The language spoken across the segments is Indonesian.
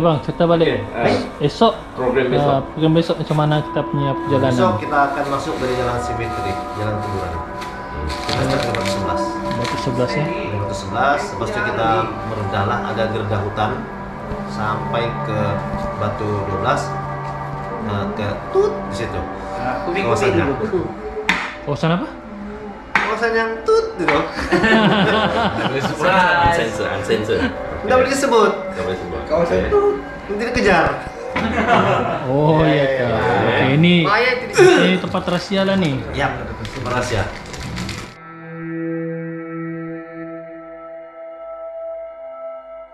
Oke bang, cerita balik. Esok Program uh, besok. program besok macam mana kita punya perjalanan? Besok kita akan masuk dari jalan simetri, jalan kuburan. Kita start ke batu 11. Batu 11 ya. Dari batu 11, lepas itu kita merendahlah agak gerdah hutan sampai ke batu 12 nah, ke tut di situ. Kawasannya. Kawasan apa? Kawasan yang tut gitu. Unsensor, unsensor. Tidak boleh disebut. Gak boleh sebut. Kawasan Oke. tut. Nanti dikejar. Oh iya kak. Oke ini ini tempat rahasia lah nih. Ya, rahasia.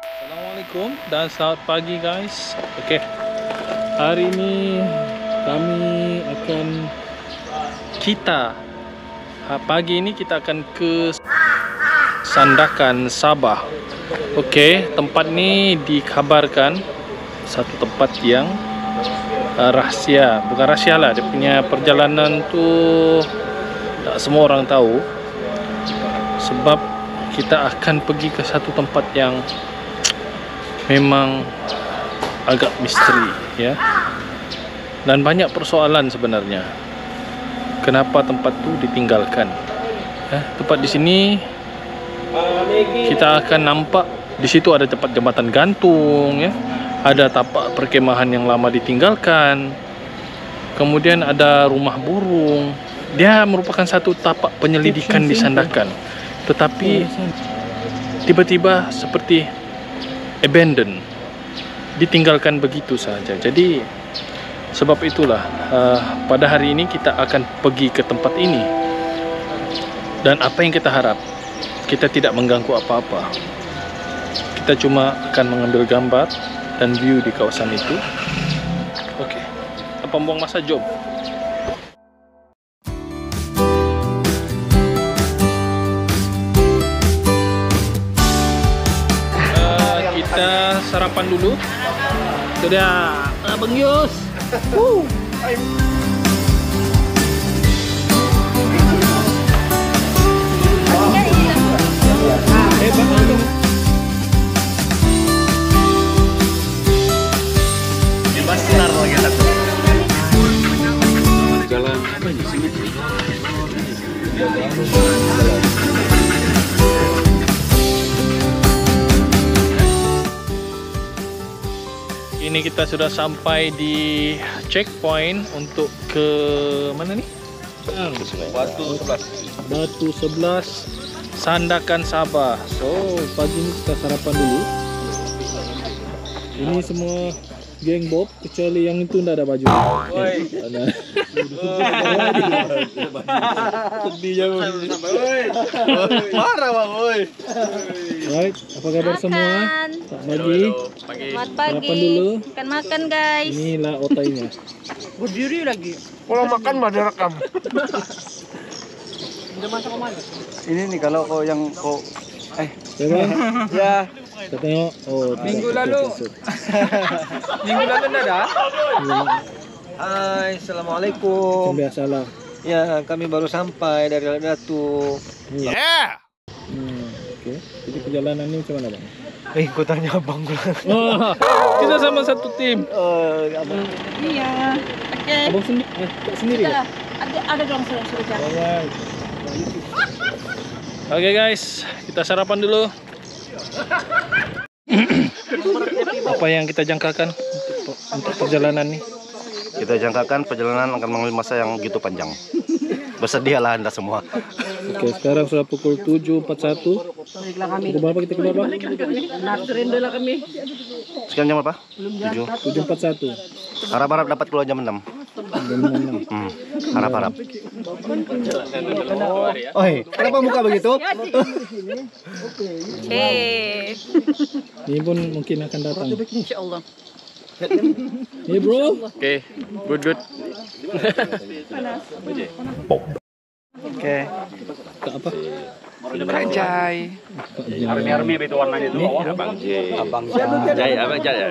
Assalamualaikum dan selamat pagi guys. Oke. Hari ini kami akan kita ha, pagi ini kita akan ke Sandakan Sabah. Oke, tempat ini dikabarkan satu tempat yang uh, rahsia. Bukan rahsia lah, dia punya perjalanan tu tak semua orang tahu. Sebab kita akan pergi ke satu tempat yang memang agak misteri ya dan banyak persoalan sebenarnya kenapa tempat tu ditinggalkan ya, tempat di sini kita akan nampak di situ ada tempat jembatan gantung ya. Ada tapak perkemahan yang lama ditinggalkan. Kemudian ada rumah burung. Dia merupakan satu tapak penyelidikan di Sandakan tetapi tiba-tiba seperti abandon. Ditinggalkan begitu saja. Jadi sebab itulah uh, pada hari ini kita akan pergi ke tempat ini. Dan apa yang kita harap kita tidak mengganggu apa-apa kita cuma akan mengambil gambar dan view di kawasan itu oke tanpa buang masa jom Uh, kita sarapan dulu. Dia, Abang Yus. Woo. Kita sudah sampai di checkpoint untuk ke mana nih? Batu sebelas. Batu 11 Sandakan Sabah. So, pagi ini kita sarapan dulu. Ini semua geng Bob kecuali yang itu tidak ada baju. Oi. Sedih Marah bang, woi. Right, apa kabar semua? Makan. Tak pagi. Selamat Sarapan pagi. dulu. Makan makan guys. Inilah otainya. Kalau makan mah direkam. Ini nih kalau kau yang kau eh Ya bang, ya kita tengok. Oh, Minggu lalu. minggu lalu nggak ada. Hai, assalamualaikum. biasalah. Ya, kami baru sampai dari Datu. Hmm, Oke. Jadi perjalanan ini macam mana bang? Eh, kau tanya abang gue. Oh, kita sama satu tim. Eh, abang. Iya. Oke. Abang sendiri, eh, sendiri ya? Ada ada dong suruh-suruh jalan. Alright. Oke guys, kita sarapan dulu. Apa yang kita jangkakan untuk, untuk perjalanan ini? Kita jangkakan perjalanan akan mengambil masa yang gitu panjang. Bersedialah Anda semua. Oke, sekarang sudah pukul 7.41. Pukul berapa kita keluar, Bang? Sekian jam apa? 7. 7.41. Harap-harap dapat keluar jam 6. Jam 6. Hmm. Harap-harap. Oi, kenapa muka begitu? Eh. Ini pun mungkin akan datang. Insyaallah. Hey bro. Oke, good good. Oke. Tak apa. Anjay. Army itu warnanya itu. Abang J. Abang Jai, abang Jai. ya?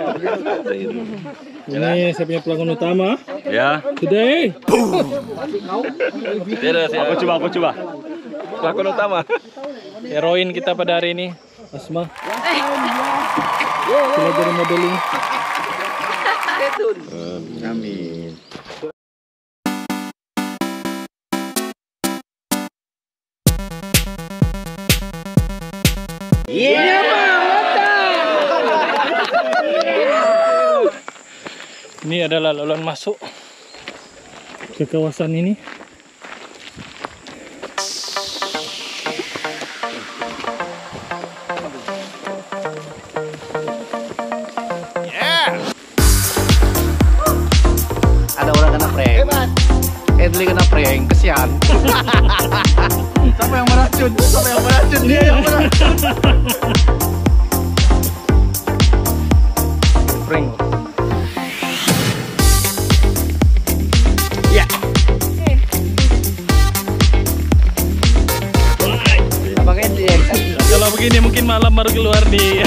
Ini saya punya pelakon utama. Ya. Today. Tidak, aku coba, aku coba. Lakon utama. Heroin kita pada hari ini. Asma. Sila jadi modeling. Ini adalah laluan masuk ke kawasan ini. Siapa yang meracun? Siapa yang meracun? Dia yang meracun. prank. Ya. Kalau begini mungkin malam baru keluar nih.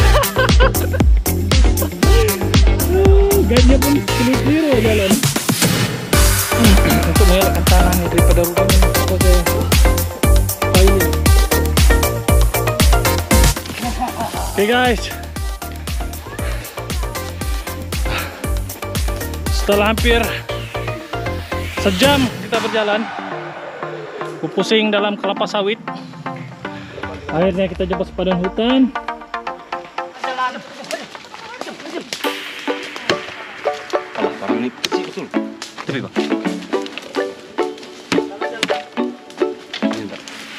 Guys. Setelah hampir sejam kita berjalan, aku pusing dalam kelapa sawit. Akhirnya kita jumpa sepadan hutan.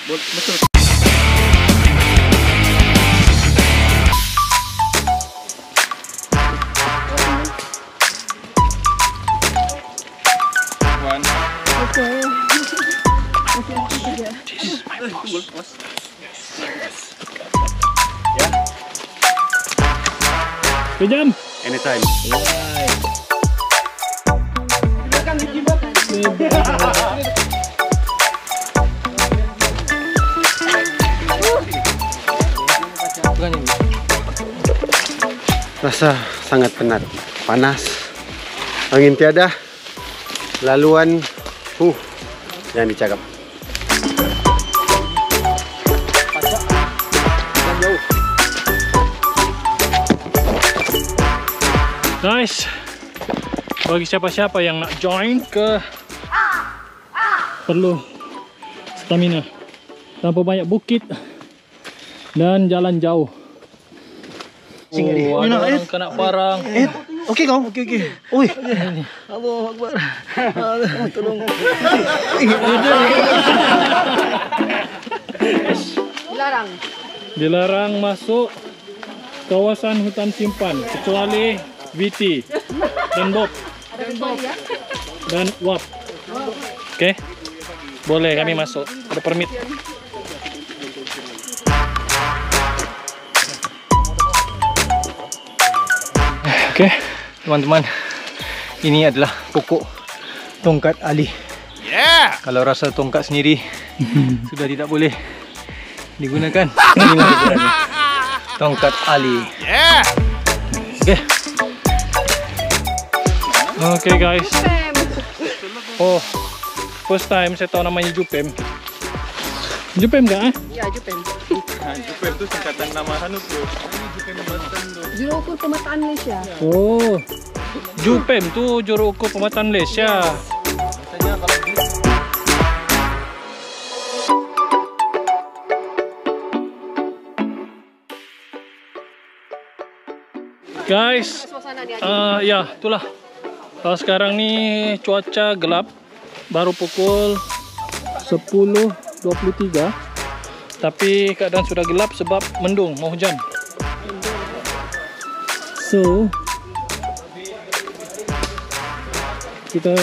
Betul. Bentar. Kejam. Anytime. Rasa sangat penat, panas, angin tiada, laluan, uh, yang dicakap. Guys, bagi siapa-siapa yang nak join ke perlu stamina. Tanpa banyak bukit dan jalan jauh. Oh, ada orang kena parang. Okey kau, okey okey. Oi. Allah Akbar. Tolong. Dilarang masuk kawasan hutan simpan kecuali VT dan Bob dan WAP. Oke. Boleh kami masuk. Ada permit. Oke, teman-teman. Ini adalah pokok tongkat Ali. Yeah. Kalau rasa tongkat sendiri sudah tidak boleh digunakan. Inilah ukurannya. Tongkat Ali. Yeah. Oke. Oke guys. Oh, first time saya tahu namanya Jupem. Jupem enggak? Eh? Ya, Jupem. Jupem itu singkatan nama Hanut bro. Juru ukur pemetaan Malaysia. Oh, Jupem tuh juru ukur pemetaan Malaysia. Guys, uh, ya itulah. Uh, sekarang nih cuaca gelap, baru pukul 10.23 tapi keadaan sudah gelap sebab mendung mau hujan so kita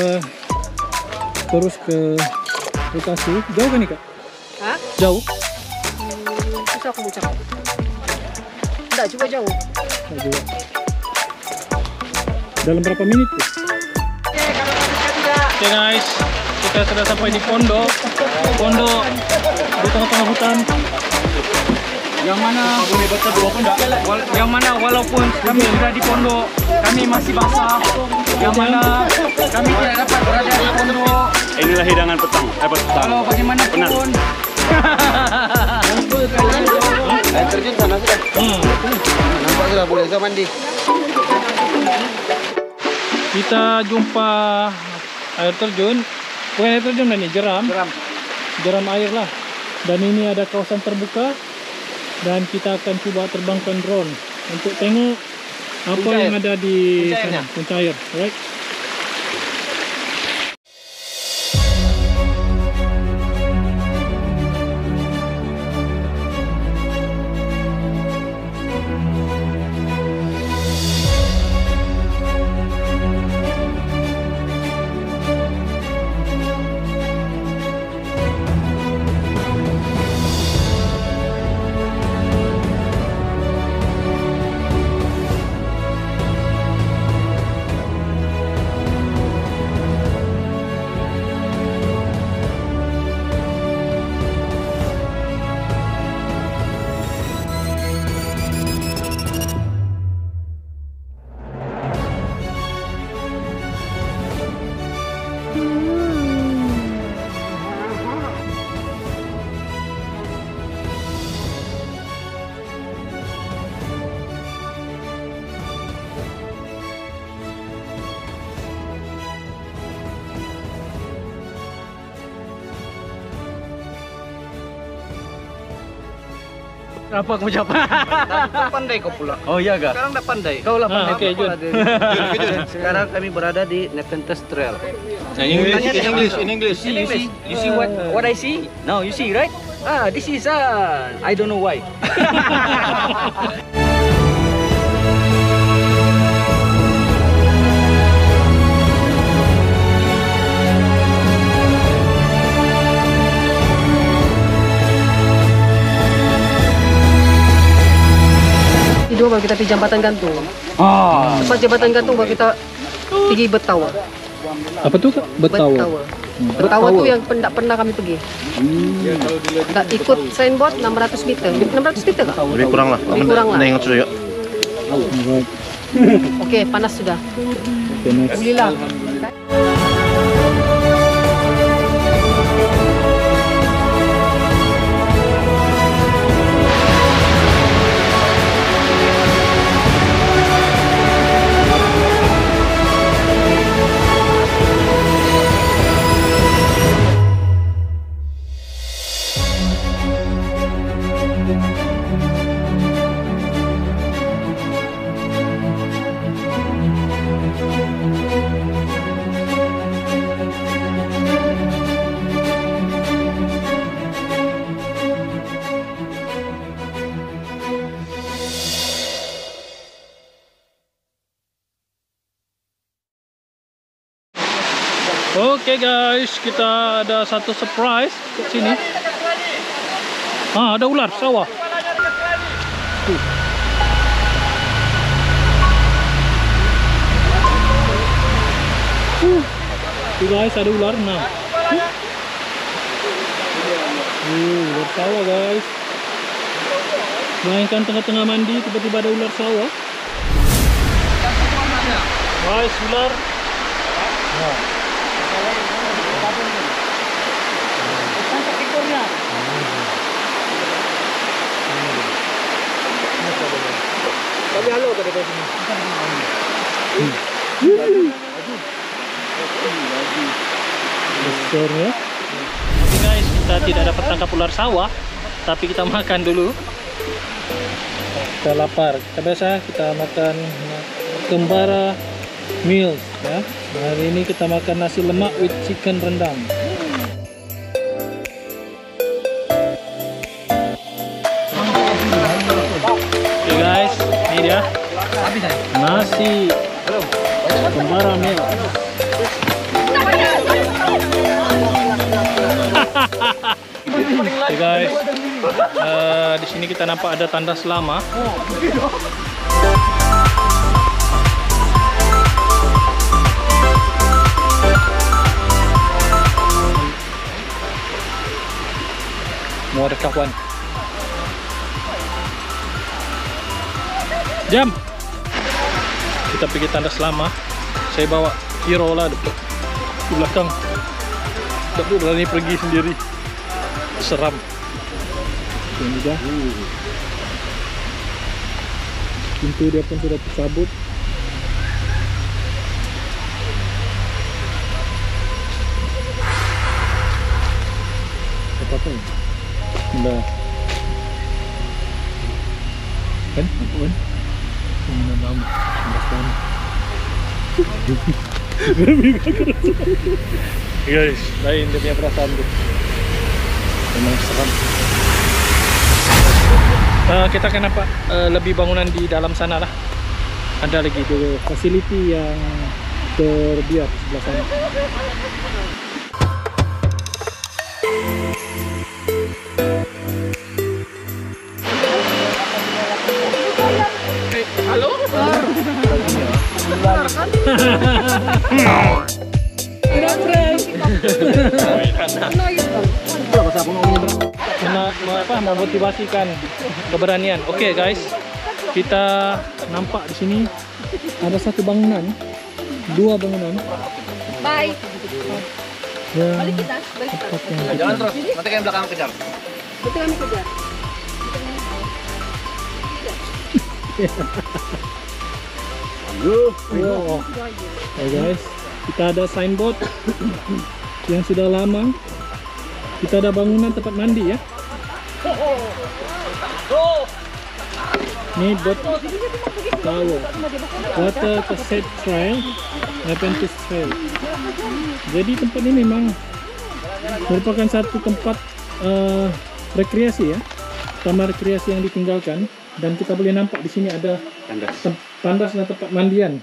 terus ke lokasi jauh kan nih kak? Hah? jauh? Hmm, susah aku ucap. Enggak juga jauh. Nggak juga. dalam berapa menit tuh? Oke guys, kita sudah sampai di pondok. Pondok di tengah-tengah hutan. Yang mana yang mana walaupun kami sudah di pondok, kami masih basah. Yang mana kami tidak dapat berada di pondok. Inilah hidangan petang. Eh, petang. Kalau bagaimanapun. Air terjun sana sudah. Hmm. Nampak sudah boleh saya mandi. Kita jumpa air terjun. Bukan air terjun ini jeram. Jeram. Jeram air lah. Dan ini ada kawasan terbuka. Dan kita akan coba terbangkan drone untuk tengok apa Punca yang ada di sana. airnya. Punca air. Alright. Apa kamu jawab? pandai kau pula. Oh iya kak. Sekarang dah pandai. Kau lah Ah, pandai. oke, Jun. Sekarang kami berada di Nepenthes Trail. In English, in English, in English. See, you see, you see what what I see? No, you see, right? Ah, this is uh, I don't know why. Dua baru kita pergi jambatan gantung. Ah. Lepas jambatan gantung baru kita pergi Betawa. Apa tuh kak? Betawa. Betawa. Betawa tu yang tak pernah kami pergi. Tak ikut signboard 600 meter. 600 meter kak? Lebih kurang lah. Lebih kurang lah. ingat sudah ya. Okey, panas sudah. Okay, Oke guys, kita ada satu surprise kat sini. Ah, ada ular sawah. Tuh. Uh. Tuh guys, ada ular nah. Uh, ular sawah guys. Bayangkan tengah-tengah mandi tiba-tiba ada ular sawah. Guys, ular. Nah. Besar ya Oke guys kita tidak dapat tangkap ular sawah tapi kita makan dulu. Kita lapar. Kita biasa kita makan kembara meals ya. Hari ini kita makan nasi lemak with chicken rendang nasi kembara meals Oke guys, Eh, di sini kita nampak ada tanda selama. Mau ada kawan. Jam. Kita pergi tanda selama. Saya bawa hero lah di belakang. Tak berani pergi sendiri seram dah pintu dia pun sudah tercabut apa apa ya? Udah. Kan? Apa kan? Guys, lain perasaan tu. Memang. Uh, kita akan nampak uh, lebih bangunan di dalam sana lah. Ada lagi tu facility yang terbiar sebelah sana. Halo? Mena, me- apa, memotivasikan keberanian. Oke guys, kita nampak di sini ada satu bangunan, dua bangunan Bye. Balik kita. Balik kita. Jangan terus, nanti kan belakang kejar. Betul kami kejar. Wow. Hey guys, kita ada signboard yang sudah lama. Kita ada bangunan tempat mandi ya. Ini buat tower. Water cassette trail, Adventist trail. Jadi tempat ini memang merupakan satu tempat eh, rekreasi ya. Taman rekreasi yang ditinggalkan dan kita boleh nampak di sini ada tem- tandas dan tempat mandian.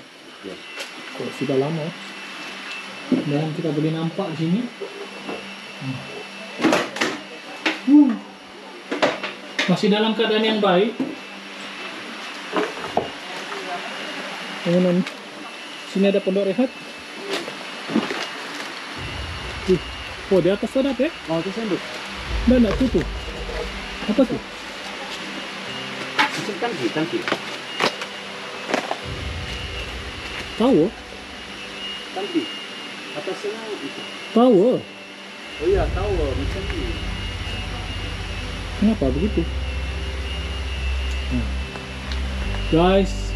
Oh, sudah lama. Dan kita boleh nampak di sini. Hmm. Masih dalam keadaan yang baik. Bangunan sini ada pondok rehat. Ih, Oh, di atas ada ya? Mau tuh senduk. Mbak nak tutup. Apa tuh? Macam tangki, tangki. Tahu? Tangki. Atasnya itu. Tahu. Oh iya, tahu macam ini. Kenapa begitu? Nah. Guys,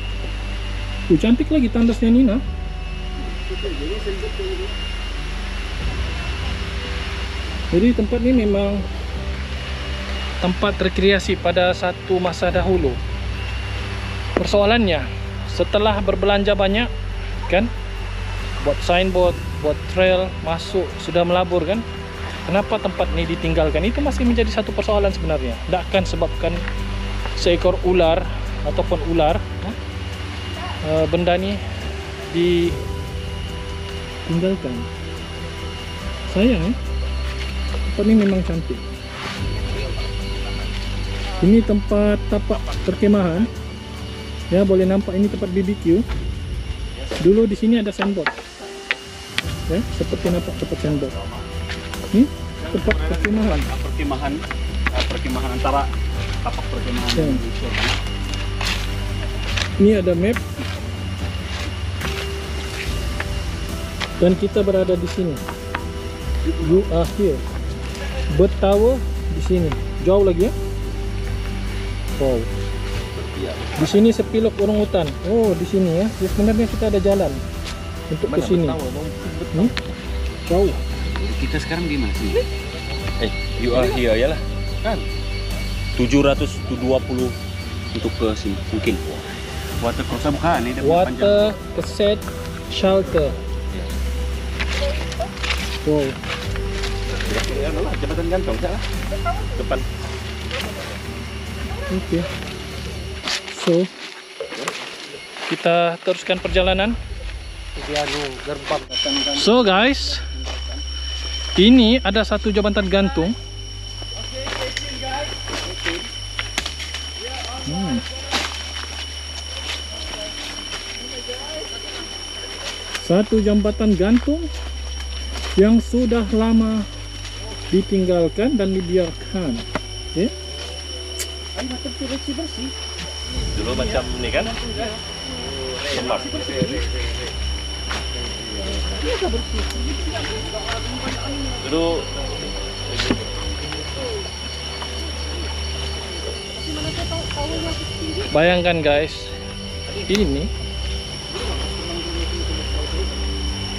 uh, cantik lagi tandasnya Nina. Jadi tempat ini memang tempat rekreasi pada satu masa dahulu. Persoalannya, setelah berbelanja banyak, kan, buat signboard, buat trail, masuk, sudah melabur kan, Kenapa tempat ini ditinggalkan? Itu masih menjadi satu persoalan sebenarnya. Tidak akan sebabkan seekor ular ataupun ular uh, benda ni ditinggalkan. Sayang ya. Tempat ini memang cantik. Ini tempat tapak perkemahan. Ya, boleh nampak ini tempat BBQ. Dulu di sini ada sandboard. Ya, seperti nampak tempat sandboard. Ini tempat perkemahan. Perkemahan, perkemahan antara tapak perkemahan Ya. Ini ada map. Dan kita berada di sini. You are here. Tower di sini. Jauh lagi ya. Wow. Di sini sepilok orang hutan. Oh, di sini ya. Ya, Sebenarnya kita ada jalan untuk ke sini. Hmm? Jauh. Kita sekarang di mana sih? Eh, you are here ya lah. Kan? 720 untuk ke sini mungkin. Water Crossa bukan ini. Water cassette shelter. Wow. Ya, jembatan gantung salah. Depan. Oke. So, kita teruskan perjalanan. So guys, ini ada satu jabatan gantung. Hmm. Satu jambatan gantung yang sudah lama ditinggalkan dan dibiarkan. Okay. Dulu macam ni kan? Semar. Dulu Bayangkan guys, Ini.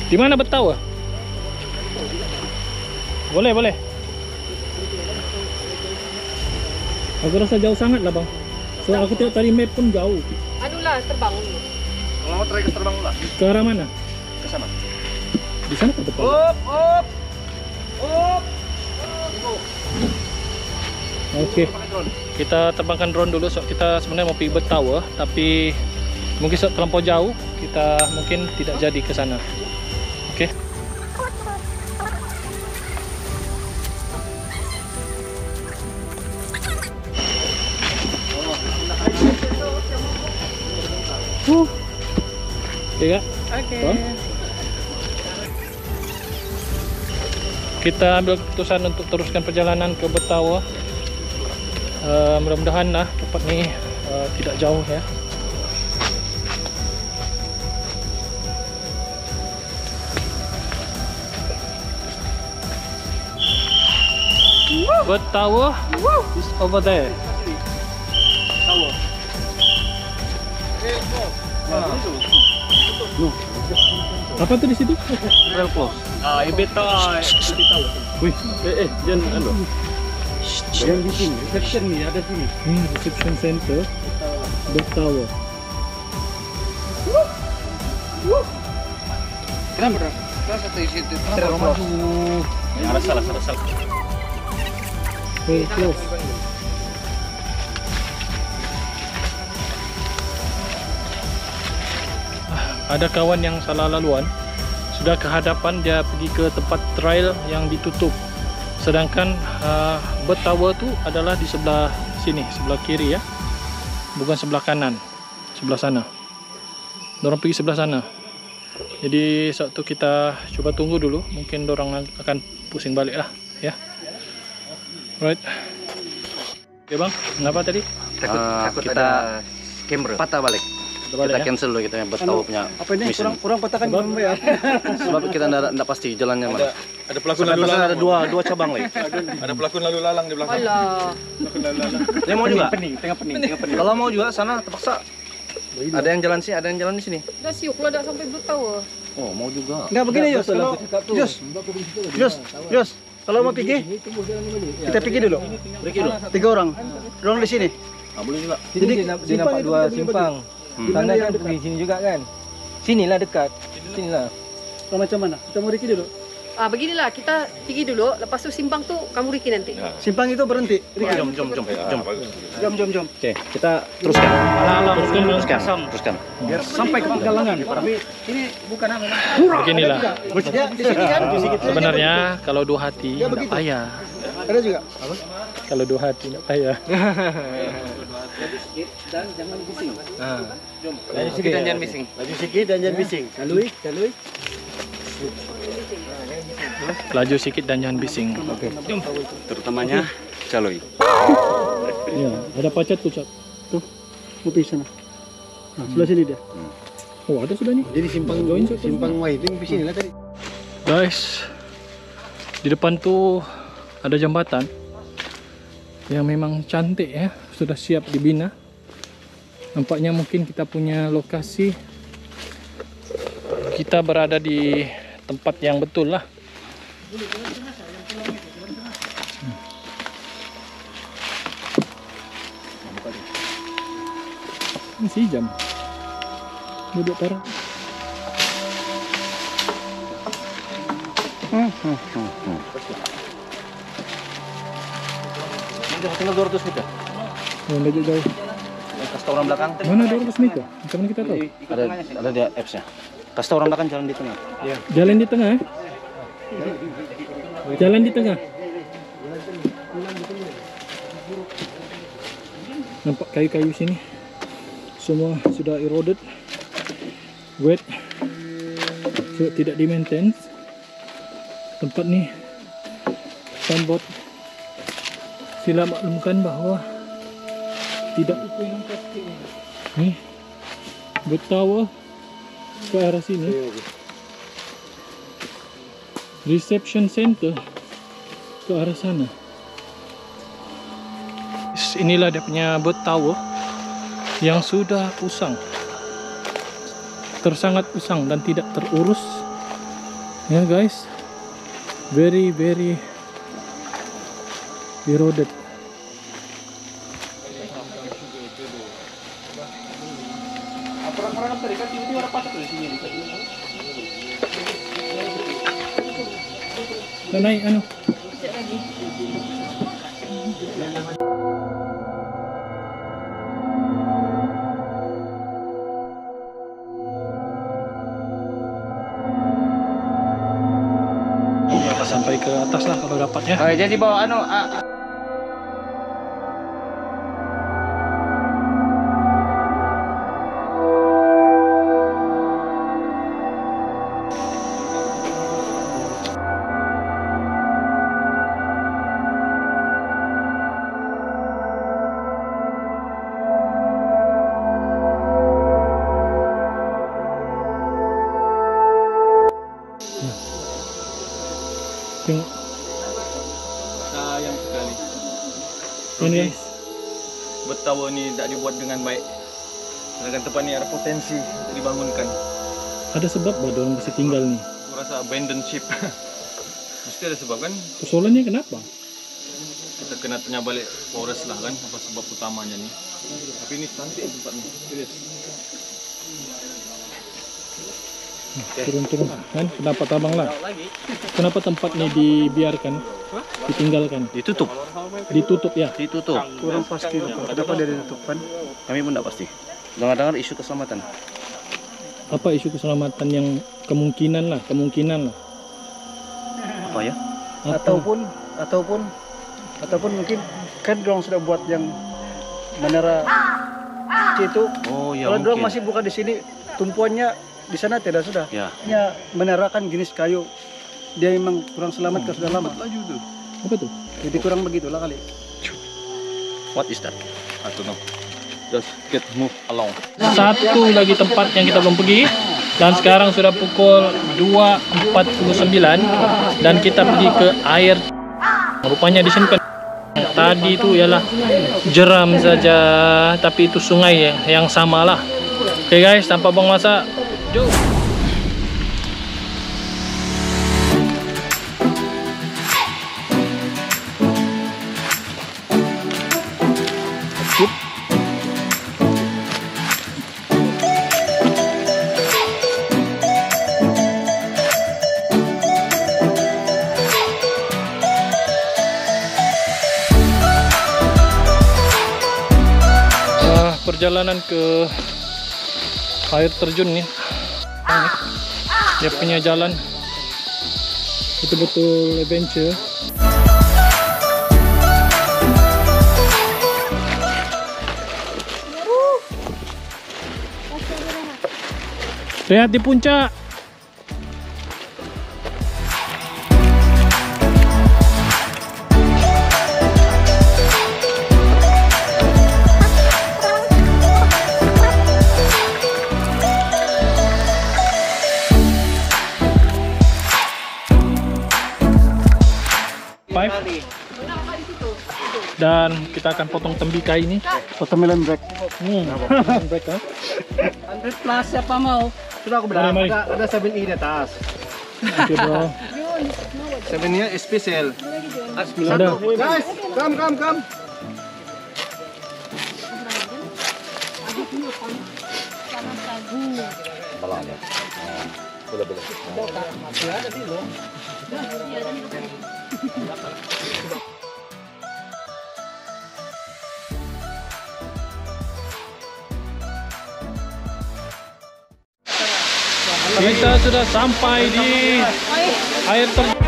Di mana Betawa? Boleh, boleh. Aku rasa jauh sangat lah bang. So aku tengok tadi map pun jauh. Adulah terbang. Kalau mau terakhir terbang lah Ke arah mana? ke sana. Di sana ke Betawa? Up, up. Up. Okey. Kita terbangkan drone dulu so kita sebenarnya mau pergi Betawa tapi mungkin terlampau jauh kita mungkin tidak jadi ke sana. Okey. Huh. Okey kak? Okey. Kita ambil keputusan untuk teruskan perjalanan ke Betawa. Uh, mudah-mudahan lah tempat ni uh, tidak jauh ya. Betawa is over there. Apa tu di situ? Real close. Ah, ibeta, ibeta. Wih, Eh, eh, jangan anu. Yang di sini, reception ni ada sini. ini reception center Betawa. Kenapa? Kenapa satu isi itu? Real close. Ada salah, ada salah. Very close. Ada kawan yang salah laluan Sudah kehadapan dia pergi ke tempat trail yang ditutup. Sedangkan uh, Betawa tu adalah di sebelah sini Sebelah kiri ya. Bukan sebelah kanan Sebelah sana. Diorang pergi sebelah sana. Jadi saat tu kita cuba tunggu dulu Mungkin diorang akan pusing balik lah Ya. Right Oke bang, kenapa tadi? Takut, takut kita ada camera. Patah balik. Kita ya? cancel dulu kita yang bertahu punya Apa ini? mission. Kurang kurang patahkan Sebab? belum ya? Sebab kita tidak tidak pasti jalannya mana. Ada pelakon Sampai pasal ada dua dua cabang lagi. Ada pelakon lalu lalang di belakang. Alah. Dia mau juga? Pening, tengah pening, tengah pening. Kalau mau juga sana terpaksa. Ada yang jalan sini, ada yang jalan di sini. Dah siuk lah dah sampai Betawa. Oh, mau juga. Enggak begini Yus, kalau Yus, Yus, Yus, kalau mau pergi, kita pergi dulu. Pergi dulu. Tiga orang, orang di sini. Ah, boleh juga. Jadi nampak dua simpang. Hmm. Sana kan pergi sini juga kan. Sinilah dekat. Sinilah. Kalau macam mana? Kita mau Riki dulu. Ah beginilah kita pergi dulu lepas tu simpang tu kamu Riki nanti. Simpang itu berhenti. Riki, Jom, jom, jom, jom. jom, jom, jom. Oke, kita teruskan. Teruskan, Teruskan, teruskan. Biar sampai ke Pangkalangan. Tapi ini bukan apa. Beginilah. Ya, di sini kan? Sebenarnya kalau dua hati Ya, tidak payah. Ada juga. Kalau dua hati tidak payah. Laju sikit dan jangan bising. Laju sikit dan jangan bising. Kalui, kalui. Laju sikit dan jangan bising. Terutamanya caloi. Ya, ada pacat tu, Cap. Mau pergi sana. Nah, sebelah sini dia. Oh, ada sudah ni. Jadi simpang Join simpang Waiting di sini lah tadi. Guys, di depan tu ada jambatan yang memang cantik ya, sudah siap dibina. Nampaknya mungkin kita punya lokasi kita berada di tempat yang betul lah. Hmm. Ini si jam. Duduk parah. Ini tinggal 200 meter. Oh, jauh. Kasih orang belakang. Mana 200 meter? Macam mana kita tahu? Ada ada dia apps-nya. Kasih orang belakang jalan di tengah. Jalan di tengah eh? Jalan di tengah. Nampak kayu-kayu sini. Semua sudah eroded. Wet. So, tidak di maintain. Tempat ni signboard sila maklumkan bahawa tidak ni Betawa ke arah sini. Reception center ke arah sana. Inilah dia punya Betawa yang sudah usang tersangat usang dan tidak terurus. Ya guys. Very very eroded Dan naik anu sampai ke atas lah kalau dapat ya. Oh, jadi bawa anu ah, Betawa ni tak dibuat dengan baik. Sedangkan tempat ni ada potensi untuk dibangunkan. Ada sebab bah orang masih tinggal nih. Aku rasa abandoned ship. Mesti ada sebab kan? Persoalannya kenapa? Kita kena tanya balik forest lah kan apa sebab utamanya ni. Tapi ni cantik tempat ni. Serius. Turun-turun kan pendapat abang lah. Kenapa tempat ini dibiarkan, ditinggalkan, Ditutup. ditutup ya? Ditutup. Kurang pasti tuh, kenapa dia ditutup kan? Kami pun tidak pasti. Dengar-dengar isu keselamatan. Apa isu keselamatan yang kemungkinan lah, kemungkinan lah. Apa ya? Apa? Ataupun ataupun ataupun mungkin kan dorong sudah buat yang menara itu. Oh ya Kalau dorong mungkin. masih buka di sini, tumpuannya di sana tidak sudah. Ya. Ya menara kan jenis kayu. Dia memang kurang selamat kan sudah lama. Laju. Apa tuh? Jadi kurang begitulah kali. What is that? I don't know. Just get move along. Satu lagi tempat yang kita belum pergi dan sekarang sudah pukul 2.49 dan kita pergi ke air. Rupanya di sini kan tadi itu ialah jeram saja tapi itu sungai ya, yang samalah. Oke guys, tanpa buang masa, jom. Perjalanan ke air terjun nih. Dia punya jalan. Betul-betul adventure. Lihat di puncak dan kita akan potong tembikar ini Watermelon break. hmm. break ha? 100 plus siapa mau? Sudah aku Mari, mari. Ada, ada 7 E di atas. Oke bro 7 E spesial. ada Guys, come come come. Kita sudah sampai di air terjun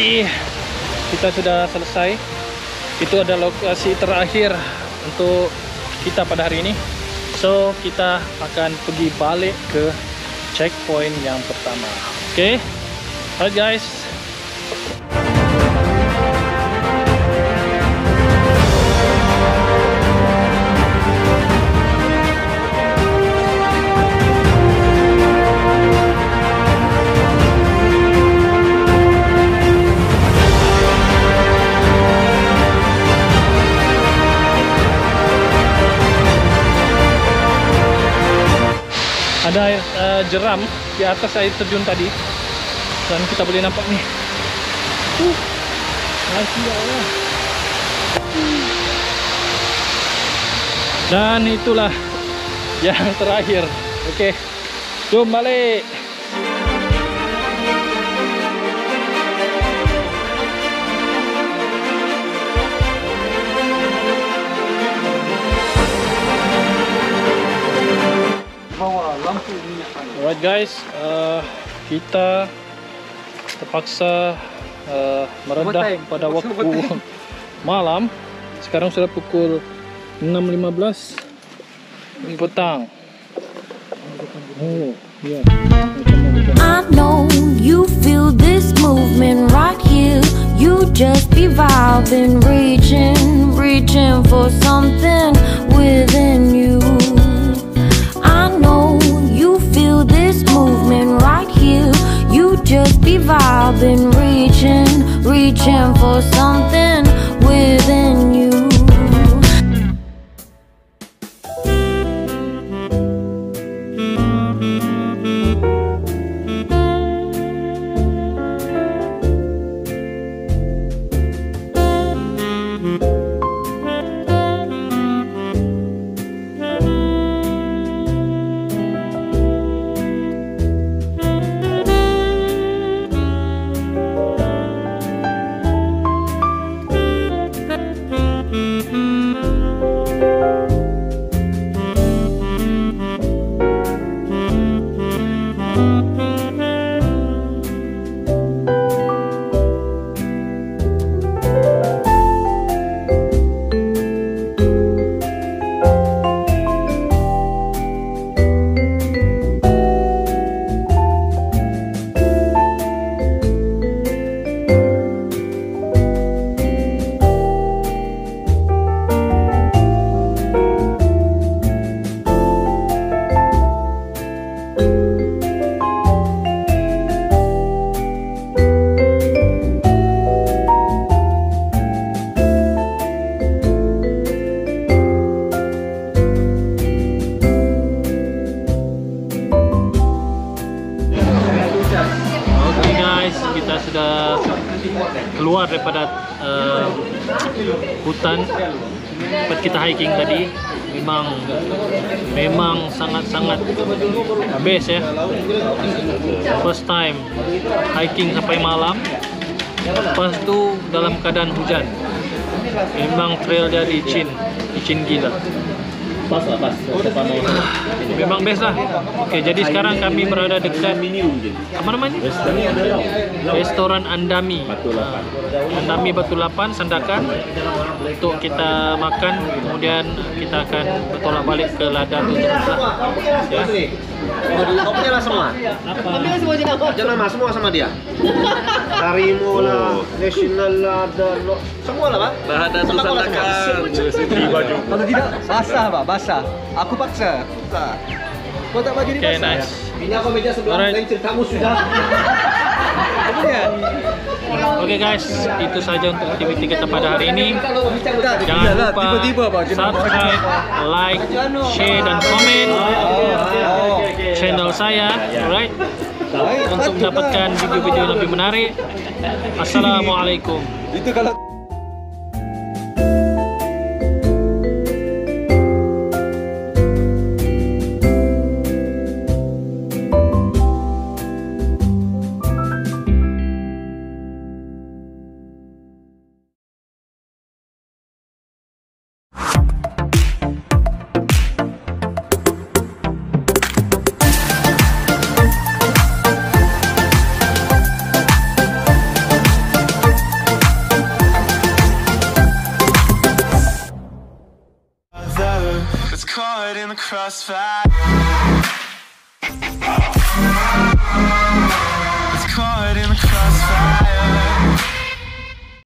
Jadi kita sudah selesai. Itu adalah lokasi terakhir untuk kita pada hari ini. So kita akan pergi balik ke checkpoint yang pertama. Oke, okay? alright guys. Ada uh, jeram di atas air terjun tadi dan kita boleh nampak nih uh, Masya Allah. dan itulah yang terakhir oke okay. jom balik Alright guys, uh, kita terpaksa uh, merendah pada waktu malam. Sekarang sudah pukul 6.15 petang. Oh, yeah. I know you feel this movement right here. You just be vibing, reaching, reaching for something within you. This movement right here. You just be vibing, reaching, reaching for something within you. Memang memang sangat-sangat best ya. First time hiking sampai malam. Lepas tu dalam keadaan hujan. Memang trail dia licin, licin gila. Pas lah, pas. Memang best lah. Oke, jadi sekarang kami berada dekat apa namanya? Restoran Andami. Andami Batu Lapan Sandakan untuk kita makan kemudian kita akan bertolak balik ke ladang untuk ya. Kau punya lah semua. Ambil semua jenama. Jangan mas, semua sama dia. Harimau lah, national lah, semua lah pak. Bahada tu Sama kau lah semua. sandakan. baju. Kalau tidak, basah pak, basah. Aku paksa. Kau tak baju ni Oke, basah. nice. Ini apa meja lain ceritamu sudah. Oke guys, itu saja untuk aktiviti kita pada hari ini. Jangan lupa subscribe, like, share dan komen channel saya, alright? Untuk mendapatkan video-video lebih menarik. Assalamualaikum. Itu kalau